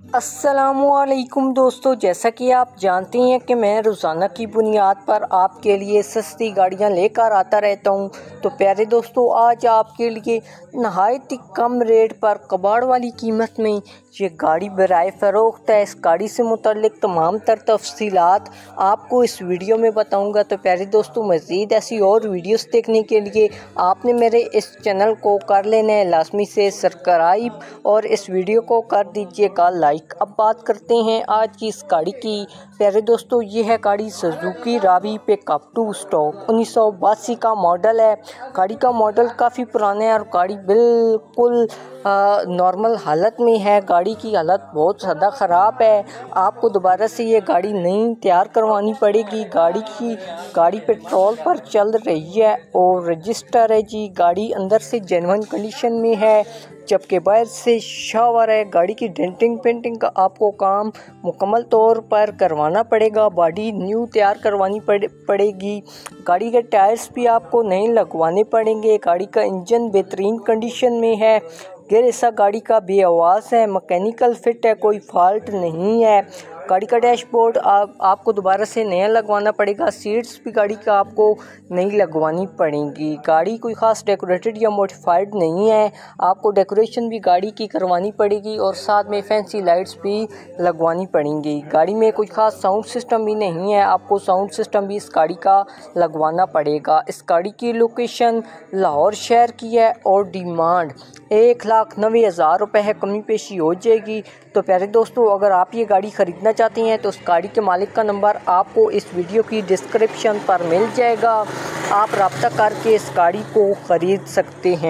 असलकुम दोस्तों, जैसा कि आप जानते हैं कि मैं रोज़ाना की बुनियाद पर आपके लिए सस्ती गाड़ियाँ लेकर आता रहता हूँ। तो प्यारे दोस्तों, आज आपके लिए नहायत ही कम रेट पर कबाड़ वाली कीमत में ये गाड़ी बरए फ़रोख्त है। इस गाड़ी से मुतलिक तमाम तर तफसीलात आपको इस वीडियो में बताऊँगा। तो प्यारे दोस्तों, मज़ीद ऐसी और वीडियोस देखने के लिए आपने मेरे इस चैनल को कर लेना है लाजमी से सरक्राइब और इस वीडियो को कर दीजिएगा लाइक। अब बात करते हैं आज की इस गाड़ी की। प्यारे दोस्तों, ये है गाड़ी सुजुकी रावी पिकअप टू स्टॉक उन्नीस का मॉडल है। गाड़ी का मॉडल काफ़ी पुराना है और गाड़ी बिल्कुल नॉर्मल हालत में है। गाड़ी की हालत बहुत ज़्यादा ख़राब है। आपको दोबारा से ये गाड़ी नई तैयार करवानी पड़ेगी। गाड़ी की, गाड़ी पेट्रोल पर चल रही है और रजिस्टर है जी। गाड़ी अंदर से जेनवन कंडीशन में है। जबकि बाहर से शावर है, गाड़ी की डेंटिंग पेंटिंग का आपको काम मुकम्मल तौर पर करवाना पड़ेगा, बॉडी न्यू तैयार करवानी पड़े, पड़ेगी। गाड़ी के टायर्स भी आपको नए लगवाने पड़ेंगे, गाड़ी का इंजन बेहतरीन कंडीशन में है, गिर ऐसा गाड़ी का बेआवाज़ है, मकैनिकल फिट है, कोई फॉल्ट नहीं है। गाड़ी का डैशबोर्ड, आप, आपको दोबारा से नया लगवाना पड़ेगा। सीट्स भी गाड़ी का आपको नई लगवानी पड़ेंगी। गाड़ी कोई ख़ास डेकोरेटेड या मोडिफाइड नहीं है। आपको डेकोरेशन भी गाड़ी की करवानी पड़ेगी और साथ में फैंसी लाइट्स भी लगवानी पड़ेंगी। गाड़ी में कोई ख़ास साउंड सिस्टम भी नहीं है। आपको साउंड सिस्टम भी इस गाड़ी का लगवाना पड़ेगा। इस गाड़ी की लोकेशन लाहौर शहर की है और डिमांड एक लाख नबे हज़ार रुपये है। कमी पेशी हो जाएगी। तो प्यारे दोस्तों, अगर आप ये गाड़ी ख़रीदना चाहती हैं तो उस गाड़ी के मालिक का नंबर आपको इस वीडियो की डिस्क्रिप्शन पर मिल जाएगा। आप रबता करके इस गाड़ी को ख़रीद सकते हैं।